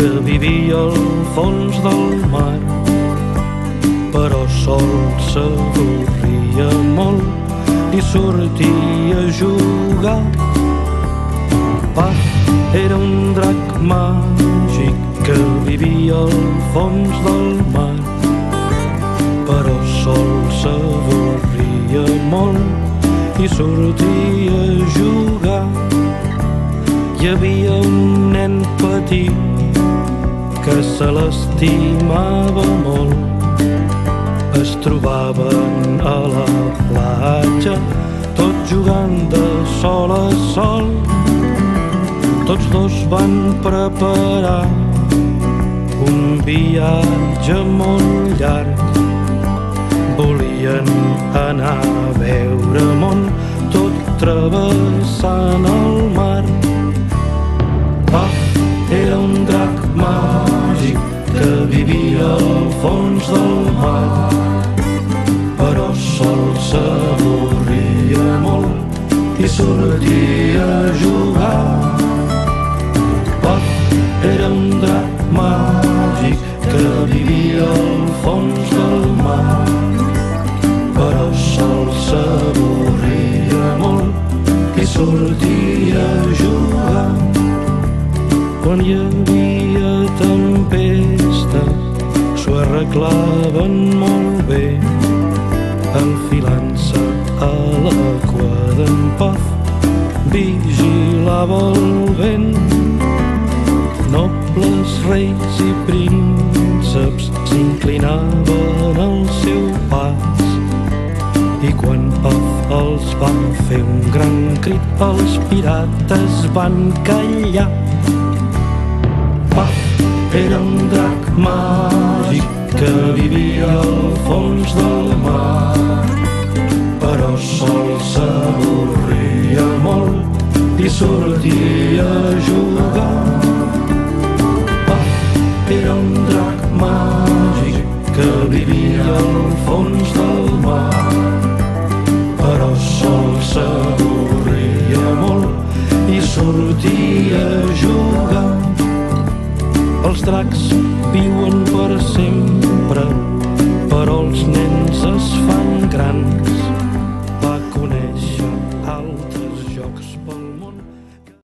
vivia al fons del mar, però sol s'avorria molt i sortia a jugar. Paf era un drac màgic que vivia al fons del mar, però sol s'avorria molt i sortia a jugar. Hi havia un nen petit que se l'estimava molt. Es trobaven a la platja, tots jugant de sol a sol. Tots dos van preparar un viatge molt llarg. Volien anar a veure món, tot travessant el i sortia a jugar. Paf, era un drac màgic que vivia al fons del mar. Però sol s'avorria molt i sortia a jugar quan hi havia tempestes s'ho arreglaven molt bé enfilant-se a la cua Paf vigilava el vent nobles reis i prínceps s'inclinaven al seu pas. I quan Paf els va fer un gran crit els pirates van callar. Paf era un drac màgic que vivia al fons del sol s'avorria molt i sortia a jugar. Paf era un drac màgic que vivia al fons del mar. Però sol s'avorria molt i sortia a jugar. Els dracs viuen per sempre, però els nens es fan grans.